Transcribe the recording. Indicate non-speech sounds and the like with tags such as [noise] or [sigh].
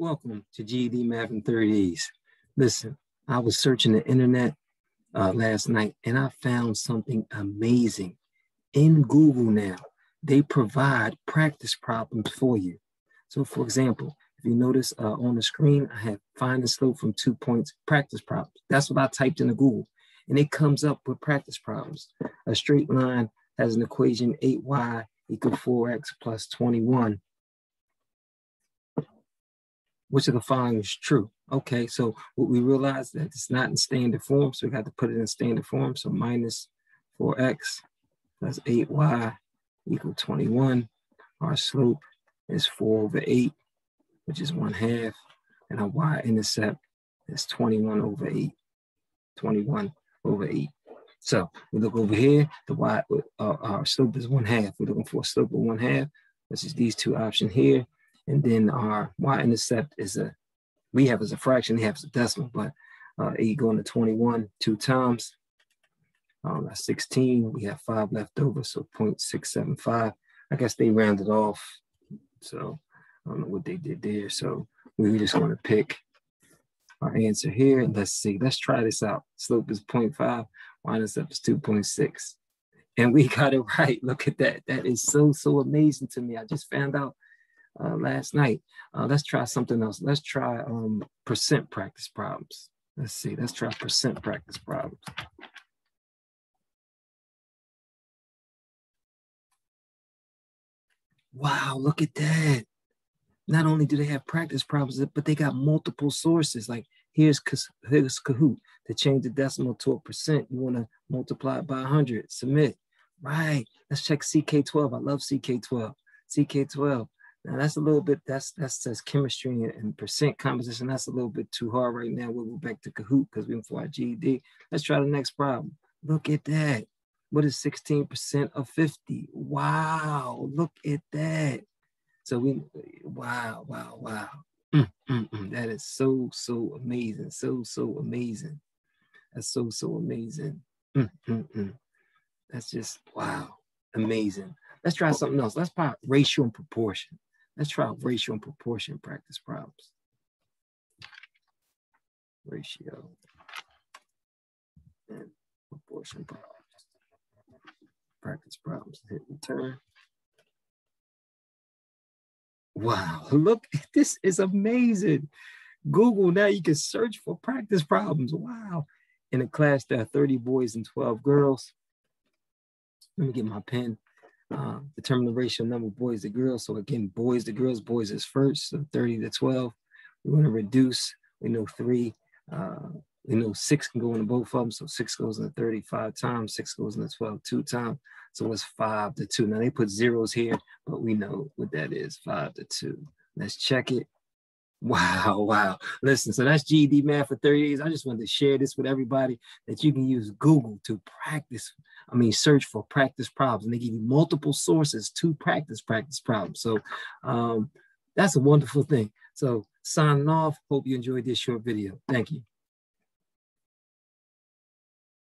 Welcome to GED Math in 30 Days. Listen, I was searching the internet uh, last night and I found something amazing. In Google now, they provide practice problems for you. So, for example, if you notice uh, on the screen, I have find the slope from two points practice problems. That's what I typed into Google, and it comes up with practice problems. A straight line has an equation 8y equal 4x plus 21 which of the following is true? Okay, so what we realize that it's not in standard form, so we got to put it in standard form. So minus 4x plus 8y equal 21. Our slope is 4 over 8, which is 1 half, and our y-intercept is 21 over 8. 21 over 8. So we look over here, the y, uh, our slope is 1 half. We're looking for a slope of 1 half, which is these two options here. And then our y-intercept is a, we have as a fraction, they have as a decimal, but uh, 8 going to 21 two times. Um, that's 16. We have five left over, so 0.675. I guess they rounded off. So I don't know what they did there. So we just want to pick our answer here. And let's see, let's try this out. Slope is 0.5, y-intercept is 2.6. And we [laughs] got it right. Look at that. That is so, so amazing to me. I just found out uh, last night. Uh, let's try something else. Let's try um, percent practice problems. Let's see, let's try percent practice problems. Wow, look at that. Not only do they have practice problems, but they got multiple sources. Like here's, here's Kahoot. To change the decimal to a percent, you want to multiply it by 100, submit. Right, let's check CK12. I love CK12. CK12, now that's a little bit, that's that's says chemistry and, percent composition. That's a little bit too hard right now. We'll go back to Kahoot because we went for our GED. Let's try the next problem. Look at that. What is 16% of 50? Wow, look at that. So we, wow, wow, wow. Mm, mm, mm. That is so, so amazing. So, so amazing. That's so, so amazing. Mm, mm, mm. That's just, wow, amazing. Let's try something else. Let's pop ratio and proportion. Let's try ratio and proportion practice problems. Ratio and proportion problems. Practice problems. Hit return. Wow, look, this is amazing. Google, now you can search for practice problems. Wow. In a class, there are 30 boys and 12 girls. Let me get my pen uh, determine the ratio number of boys to girls. So again, boys to girls, boys is first, so 30 to 12. We want to reduce, we know three, uh, we know six can go into both of them. So six goes into 35 times, six goes into 12 two times. So it's five to two. Now they put zeros here, but we know what that is, five to two. Let's check it. Wow, [laughs] wow. Listen, so that's GED math for 30 days. I just wanted to share this with everybody that you can use Google to practice. I mean, search for practice problems, and they give you multiple sources to practice practice problems. So um, that's a wonderful thing. So signing off. Hope you enjoyed this short video. Thank you.